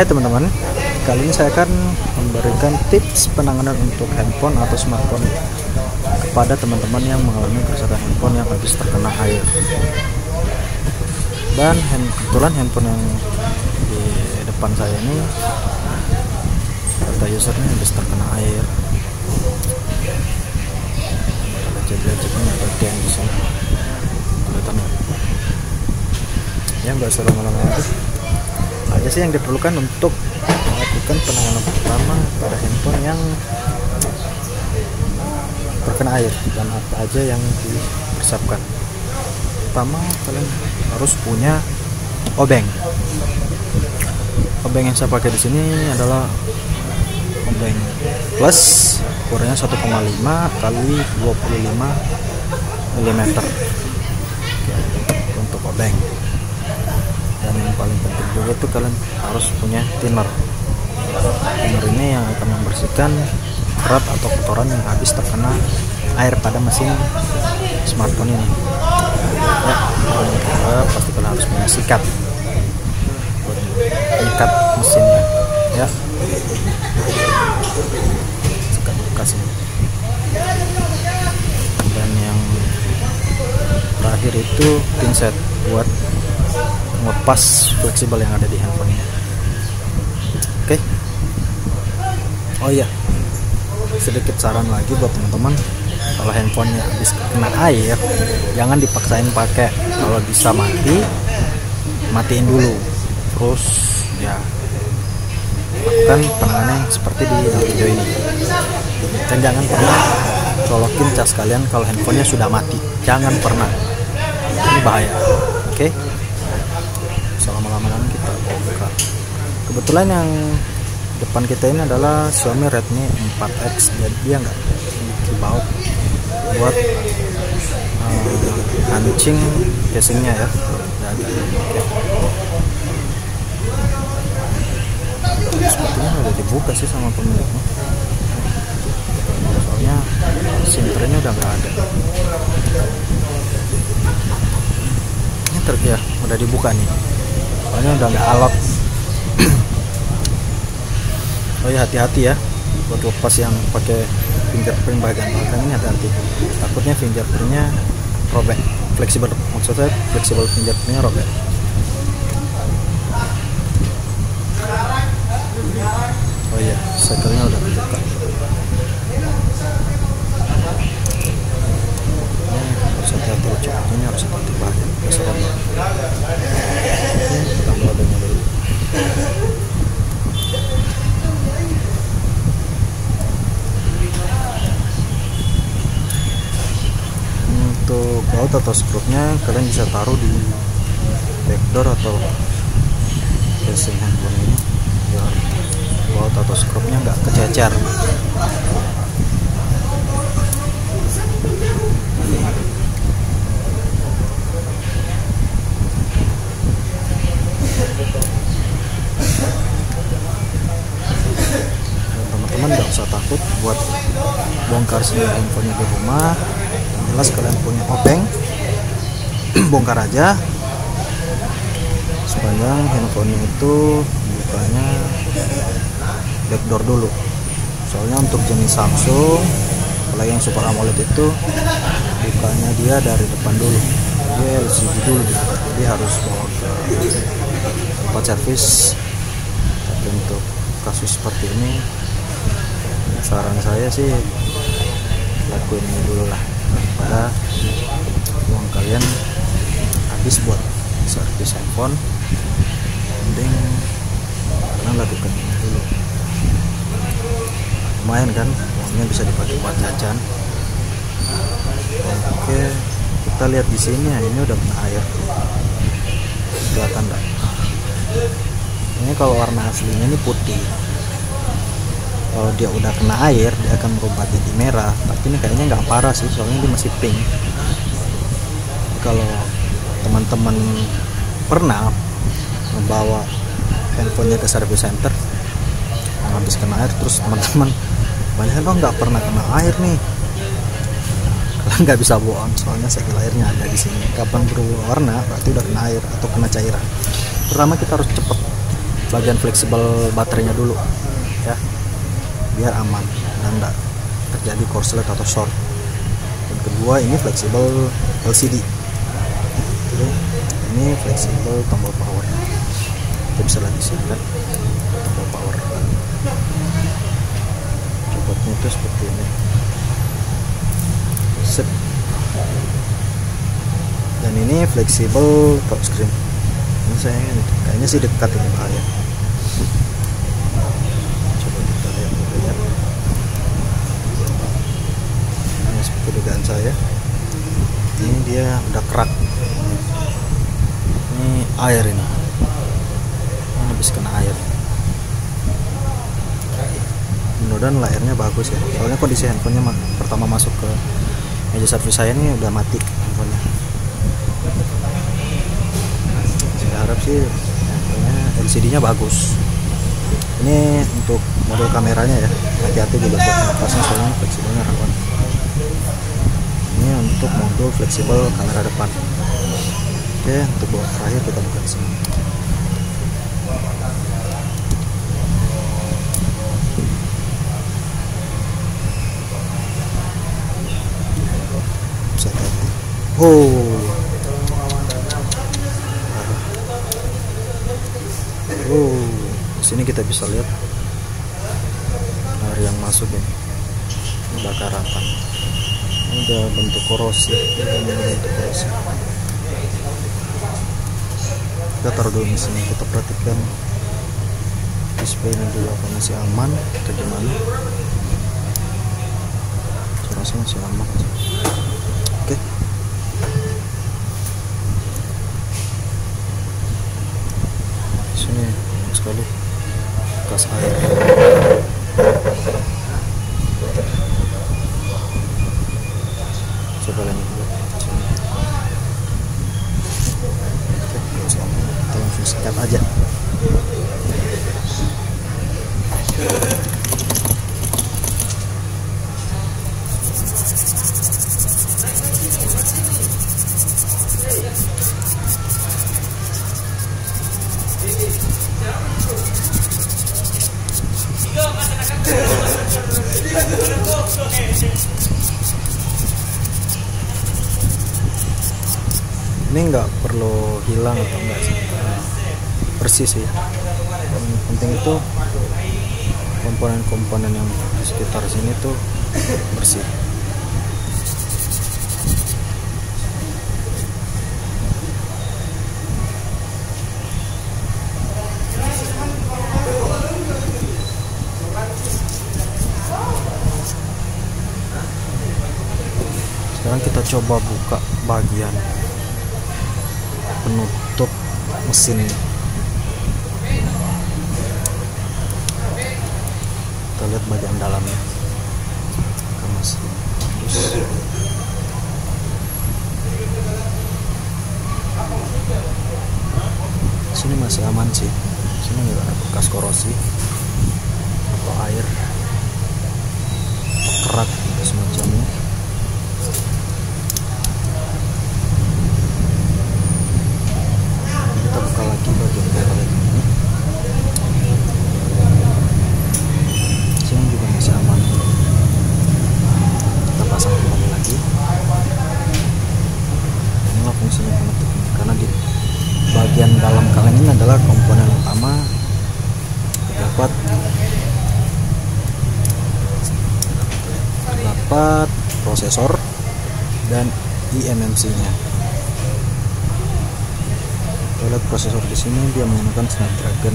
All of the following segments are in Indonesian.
Hai teman-teman, kali ini saya akan memberikan tips penanganan untuk handphone atau smartphone kepada teman-teman yang mengalami kerusakan handphone yang habis terkena air. Dan hand, kebetulan handphone yang di depan saya ini data usernya habis terkena air. Ada jejak-jejaknya bagian di sini. Kelihatan? Ya nggak usah lama-lama aja sih yang diperlukan untuk melakukan penanganan pertama pada handphone yang terkena air dan apa aja yang dipersiapkan. Pertama kalian harus punya obeng. Obeng yang saya pakai di sini adalah obeng plus ukurannya 1,5 kali 25 mm untuk obeng dan yang paling penting juga tuh kalian harus punya thinner thinner ini yang akan membersihkan kerat atau kotoran yang habis terkena air pada mesin smartphone ini. Ya yang kedua pasti kalian harus punya sikat. Menyikat mesinnya. Ya. Sikat bekas ini. Dan yang terakhir itu pinset buat melepas fleksibel yang ada di handphonenya. Oke. Okay. oh iya. Sedikit saran lagi buat teman-teman. Kalau handphonenya habis kena air jangan dipaksain pakai. Kalau bisa mati matiin dulu. Terus ya lakukan penanganan seperti di video ini. Dan jangan pernah colokin cas kalian kalau handphonenya sudah mati. Jangan pernah. Ini bahaya. Oke? okay? selama-lama kita buka kebetulan yang depan kita ini adalah Xiaomi Redmi 4X jadi dia nggak di baut buat uh, hancing casingnya ya. Sepertinya udah dibuka sih sama pemiliknya. Soalnya sinternya udah nggak ada. Ini ter ya udah dibuka nih. Soalnya udah nggak alot oh ya hati-hati ya. Buat lepas yang pakai fingerprint bagian belakang ini hati-hati. Takutnya fingerprintnya robek. Fleksibel maksud saya fleksibel fingerprintnya robek. Oh iya sekelnya udah kebuka. Hati-hati harus bahaya bisa robek kita modenya dulu untuk baut atau skrupnya kalian bisa taruh di backdoor atau casing handphone ini. Biar baut atau skrupnya nggak kececer teman-teman nggak usah takut buat bongkar semua handphonenya di rumah jelas kalian punya obeng bongkar aja. Supaya handphonenya itu bukanya backdoor dulu. Soalnya untuk jenis Samsung apalagi yang Super AMOLED itu bukanya dia dari depan dulu. Dia LCD dulu jadi harus bawa ke tempat servis. Tapi untuk kasus seperti ini saran saya sih lakuin ini dulu lah pada uang kalian habis buat servis handphone. Mending kalian lakukan ini dulu. Lumayan kan uangnya bisa dipakai buat jajan. Oke kita lihat di sini ya ini udah kena air. Kelihatan enggak ini kalau warna aslinya ini putih kalau dia udah kena air dia akan berubah jadi merah. Tapi ini kayaknya nggak parah sih soalnya dia masih pink. Kalau teman-teman pernah membawa handphonenya ke service center habis kena air terus teman-teman banyak lo nggak pernah kena air nih. Kalian nggak bisa bohong soalnya segel airnya ada di sini. Kapan berubah warna berarti udah kena air atau kena cairan. Pertama kita harus cepet bagian fleksibel baterainya dulu biar aman dan tidak terjadi korslet atau short. Dan kedua ini fleksibel LCD Oke, ini fleksibel tombol power. Kita bisa sini kan? Tombol power. Copotnya itu seperti ini. Sip. dan ini fleksibel touchscreen. Ini saya kayaknya sih dekat ini bahaya coba kita lihat lihat ini seperti dugaan saya ini dia udah kerak ini air ini. Habis kena air. Mudah-mudahan layarnya bagus ya. Soalnya kondisi handphonenya mah pertama masuk ke meja servis saya ini udah mati handphonenya. Saya harap sih handphonenya LCD nya bagus. Ini untuk model kameranya ya. Hati-hati juga buat ngepasnya soalnya fleksibelnya rawan. Ini untuk modul fleksibel kamera depan oke untuk bawa terakhir kita buka sini. Bisa hati oh. Oh. Di sini kita bisa lihat air yang masuk ini. Bakar ini udah bentuk korosi. Ini bentuk korosi kita taruh dulu di sini kita perhatikan. Displaynya dulu apa masih aman atau gimana? Saya masih aman. Oke. Sini banyak sekali. Bekas air coba lagi dulu sini oke nggak usah lama. kita langsung sikat aja ini nggak perlu hilang atau enggak sih sih yang penting itu komponen-komponen yang di sekitar sini tuh bersih. Sekarang kita coba buka bagian penutup mesin kita lihat bagian dalamnya. Masih bagus sini masih aman sih. Sini nggak bekas korosi atau air atau kerak atau semacamnya kita buka lagi bagian bawah ini sini juga masih aman kita pasang kembali lagi inilah fungsinya penutup ini karena di bagian dalam kaleng ini adalah komponen utama terdapat terdapat prosesor dan eMMC nya kita lihat prosesor di sini dia menggunakan Snapdragon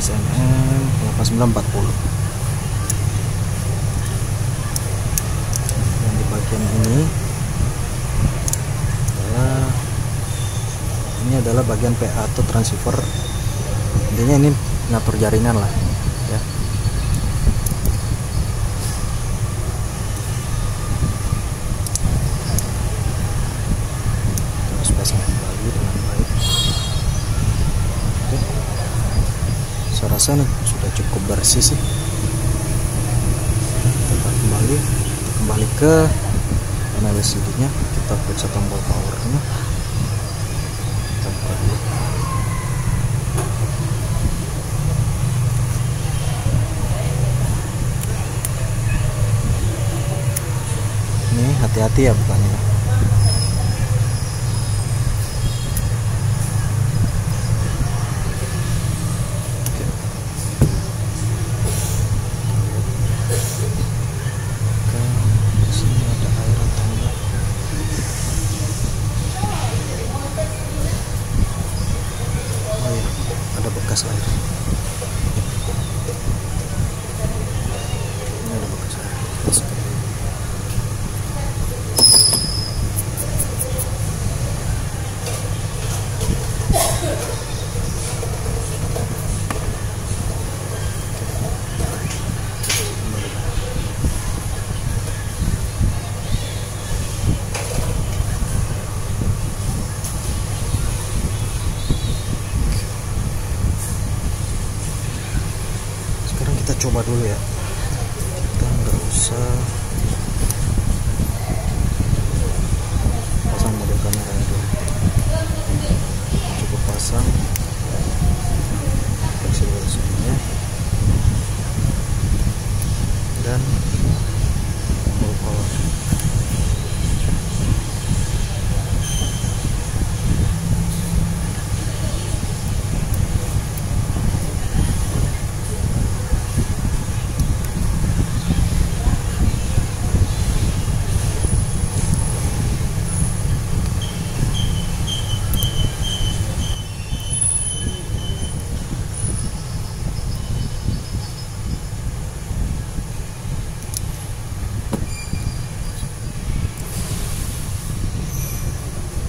SNM 8940 dan di bagian ini adalah ini adalah bagian PA atau transceiver. Intinya ini ngatur jaringan lah sana. Sudah cukup bersih sih. Kita kembali kita kembali ke LCD nya kita periksa tombol powernya. Kita buka dulu. Ini hati-hati ya bukannya. Coba dulu ya. Kita nggak usah pasang model kamera dulu. Cukup pasang. Semuanya. Dan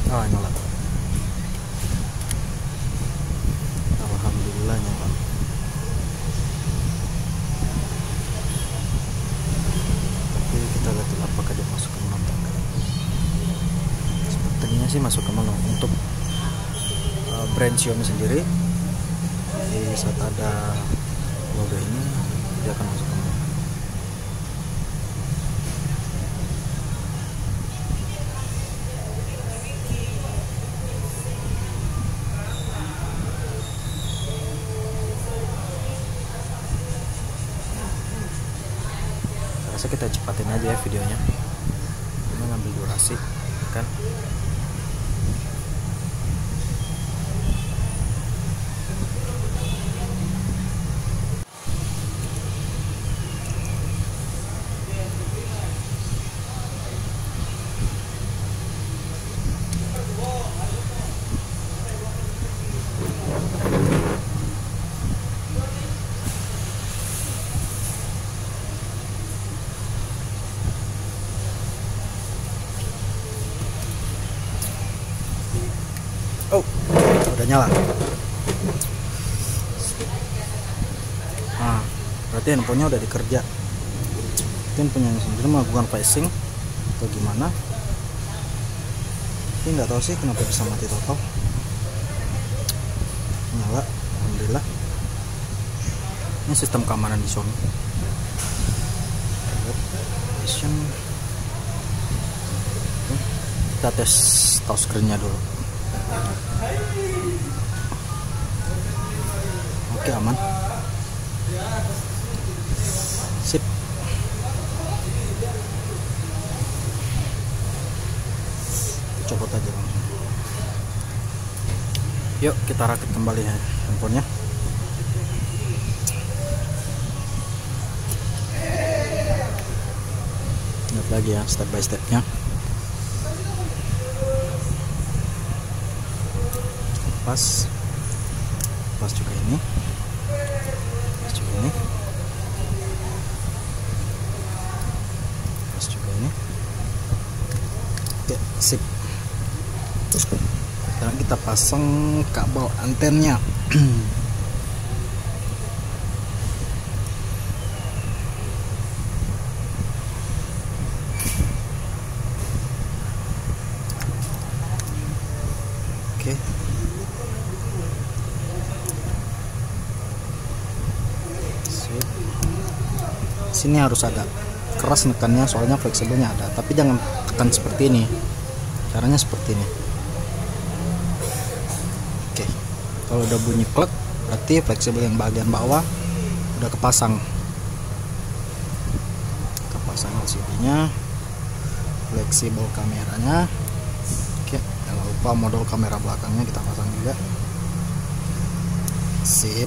oh nyala alhamdulillah nyala tapi kita lihat dulu apakah dia masuk ke mana sepertinya sih masuk ke mana untuk uh, brand sendiri. Di saat ada logo ini dia akan masuk ke mana rasa kita cepatin aja ya videonya ini ngambil durasi kan Oh, udah nyala. Nah, berarti handphonenya udah dikerja. Mungkin punya sendiri melakukan facing atau gimana? Tapi nggak tahu sih kenapa bisa mati total. Nyala, alhamdulillah. Ini sistem keamanan di Sony. Vision. Kita tes touch screen-nya dulu. Oke aman. Sip. Copot aja langsung. Yuk kita rakit kembali ya handphonenya. Lihat lagi ya step by stepnya. pas pas juga ini pas juga ini pas juga ini oke sip sekarang kita pasang kabel antennya. Oke. Sini harus agak keras nekannya soalnya fleksibelnya ada. Tapi jangan tekan seperti ini. Caranya seperti ini oke kalau udah bunyi klek berarti fleksibel yang bagian bawah udah kepasang. Kepasang LCD nya fleksibel kameranya. Oke jangan lupa modul kamera belakangnya kita pasang juga. Sip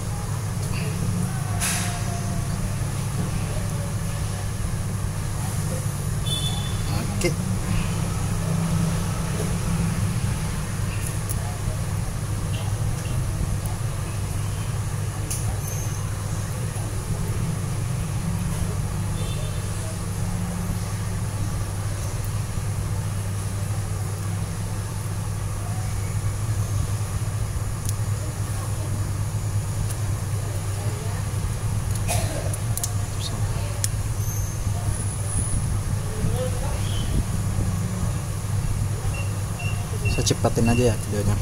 oke saya cepatin aja ya videonya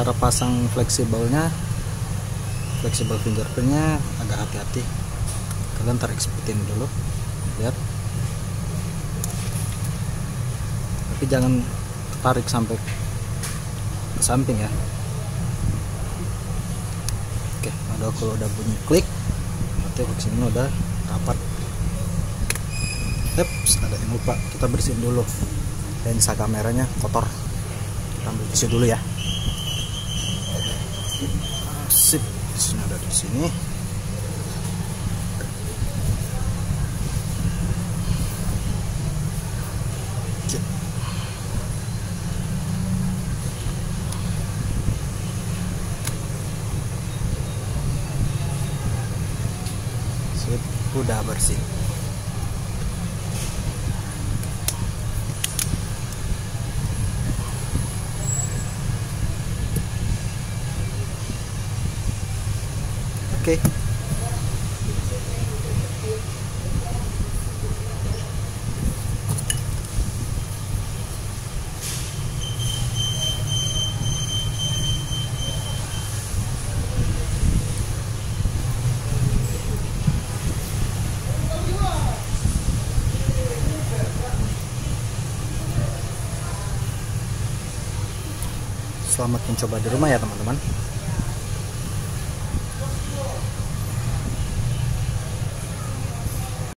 cara pasang fleksibelnya fleksibel fingerprintnya agak hati-hati. Kalian tarik seperti ini dulu lihat. Tapi jangan tarik sampai ke samping ya. Oke ada kalau udah bunyi klik. Berarti fleksibelnya udah rapat. Eps, ada yang lupa. Kita bersihin dulu lensa kameranya kotor. Kita ambil tisu dulu ya sip di sini ada di sini. Udah bersih oke. Selamat mencoba di rumah ya teman-teman